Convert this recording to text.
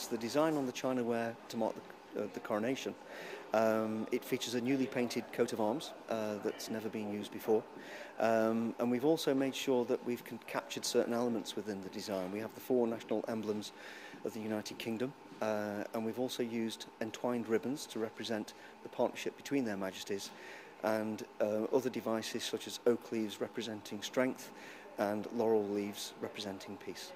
reflects the design on the china ware to mark the, uh, the coronation. Um, it features a newly painted coat of arms uh, that's never been used before. Um, and we've also made sure that we've captured certain elements within the design. We have the four national emblems of the United Kingdom, uh, and we've also used entwined ribbons to represent the partnership between their majesties and uh, other devices such as oak leaves representing strength and laurel leaves representing peace.